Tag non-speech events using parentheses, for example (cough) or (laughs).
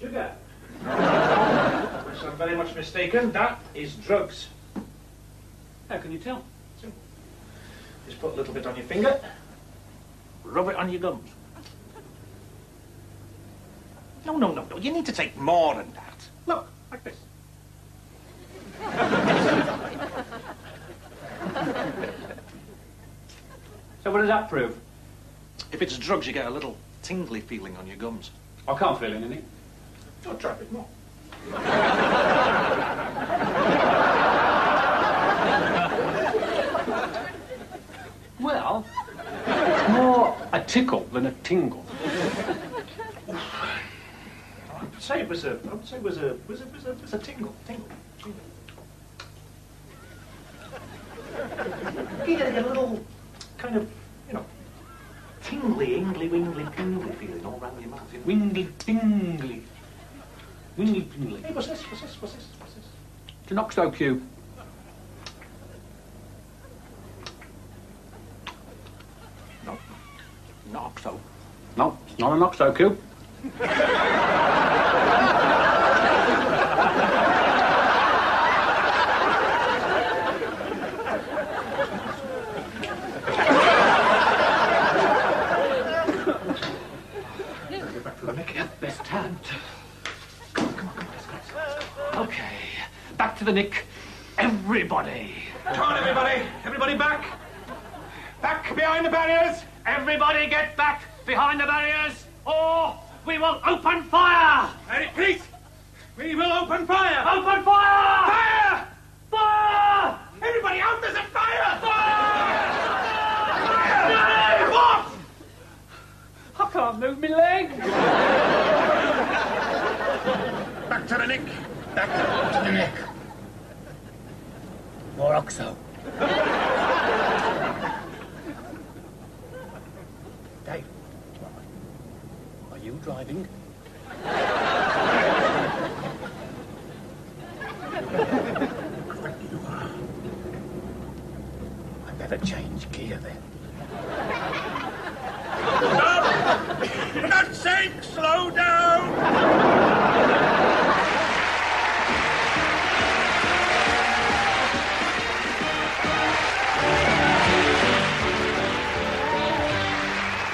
Sugar. Unless I'm very much mistaken, that is drugs. How can you tell? Simple. Just put a little bit on your finger, rub it on your gums. No, no, no, no. You need to take more than that. Look, like this. (laughs) So what does that prove? If it's drugs, you get a little tingly feeling on your gums. I can't feel anything. Don't try a more. Well, it's more a tickle than a tingle. I would say it was a. I would say it was a. Was a. Was a. Was a tingle. Tingle. Tingle. You get a little kind of, you know, tingly, ingly, wingly, tingly feeling all round your mouth. Wingly tingly. Wingly. Hey, what's this? What's this? What's this? What's this? It's an oxo cube. No, not oxo. No, it's not an oxo cube. Get back to the Nick. Best hand. Okay, back to the nick. Everybody. Come on, everybody. Everybody back. Back behind the barriers. Everybody get back behind the barriers, or we will open fire! Ready, please. We will open fire. Open fire! Fire! Fire! Everybody out, there's a fire! fire! What? I can't move my leg. Back to the Nick. Back to the neck. More oxo. Dave, are you driving? you are. I better change gear then. Stop! God's sake, slow down!